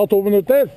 av to minutter.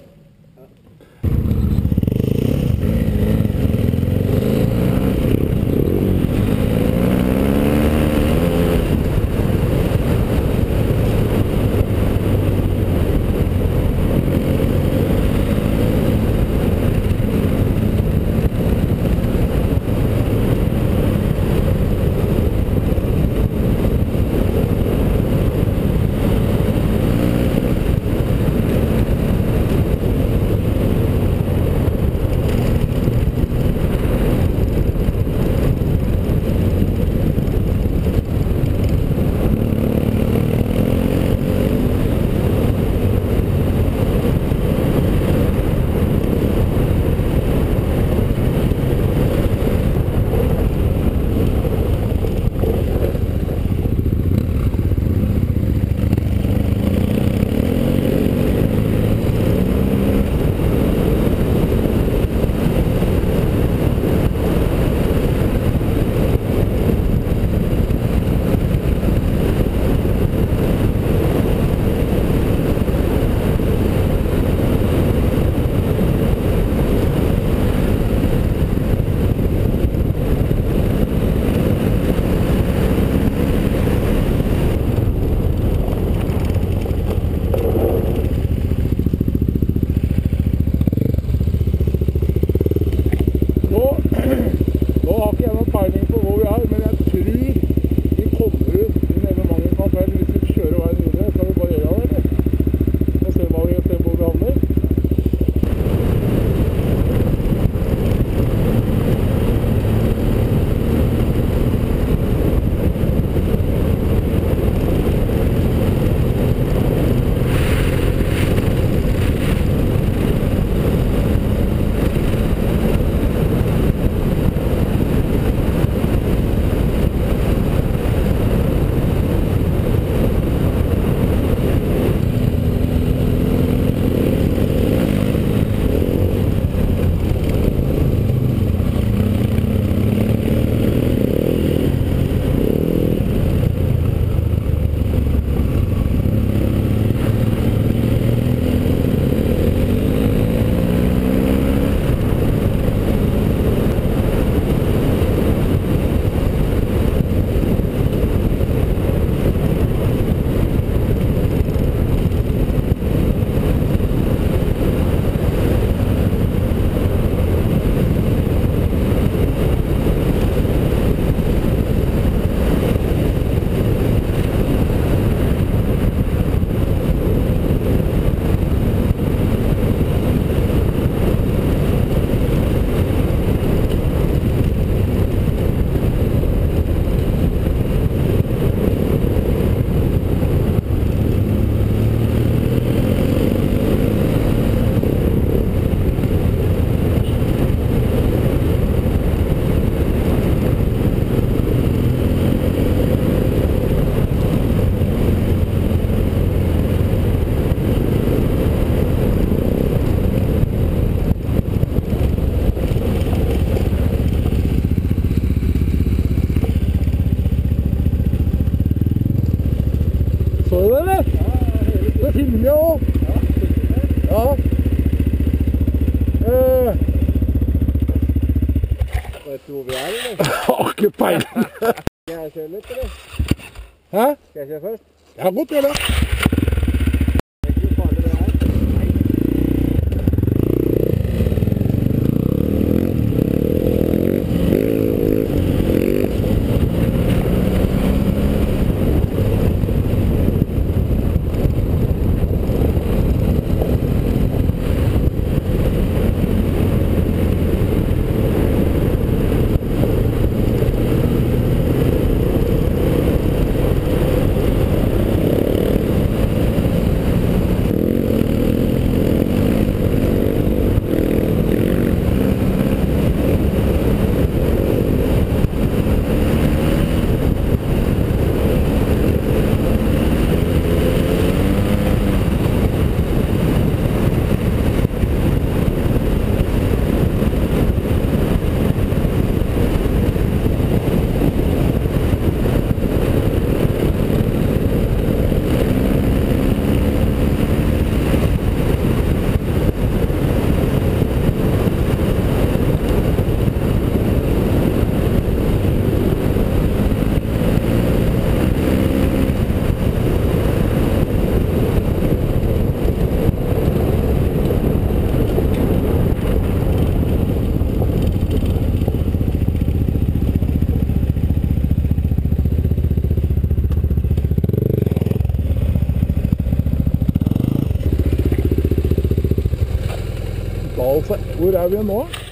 Oh, je pajlen! Ska pijn. Ja, lite då? Ha? Hè? Ja. já é nosso.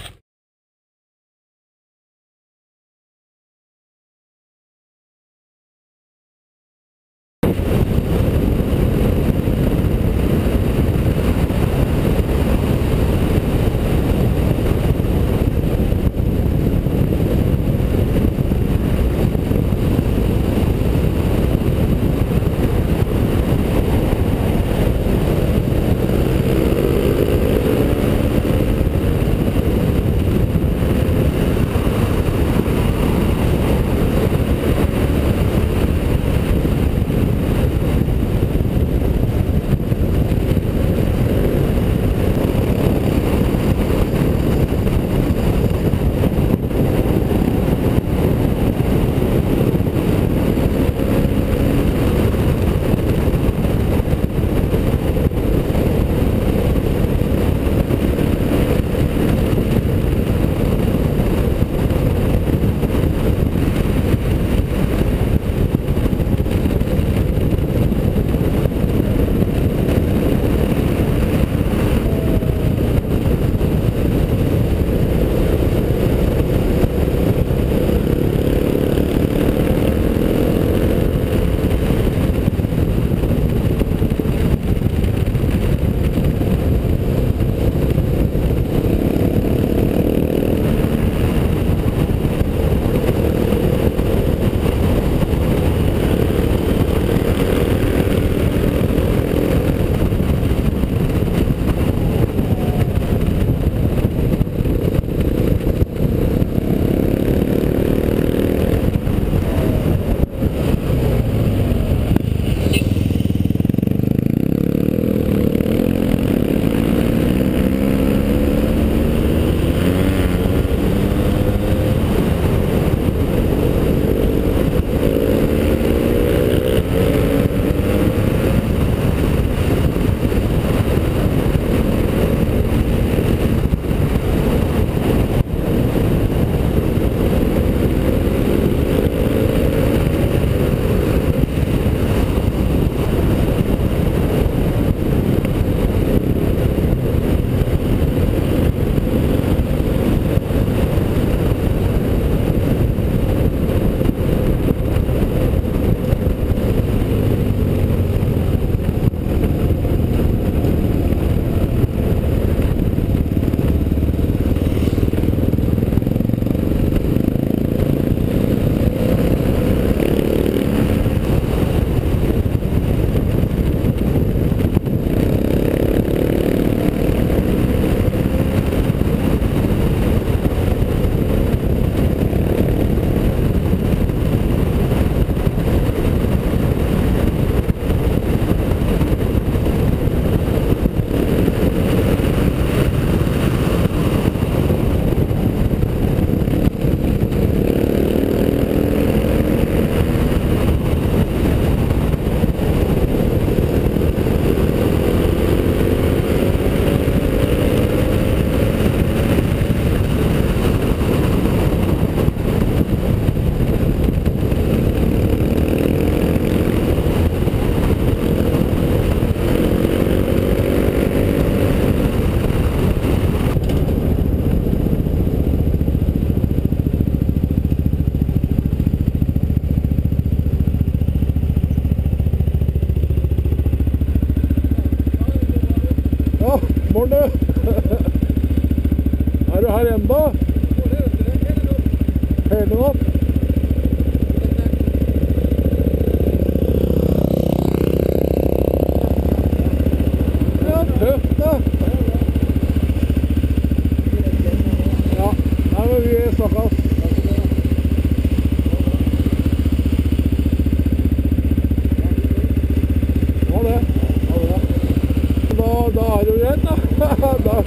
Pero ya no, no, no, no,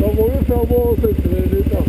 no, no, no, no,